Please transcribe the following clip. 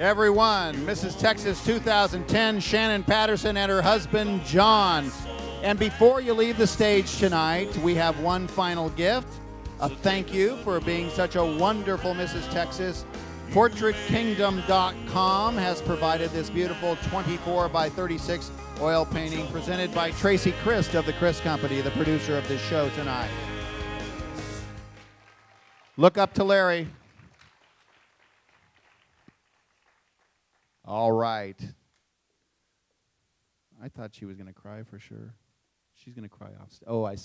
Everyone, Mrs. Texas 2010, Shannon Patterson and her husband, John. And before you leave the stage tonight, we have one final gift a thank you for being such a wonderful Mrs. Texas. PortraitKingdom.com has provided this beautiful 24 by 36 oil painting presented by Tracy Christ of the Christ Company, the producer of this show tonight. Look up to Larry. All right. I thought she was going to cry for sure. She's going to cry off. Oh, I see.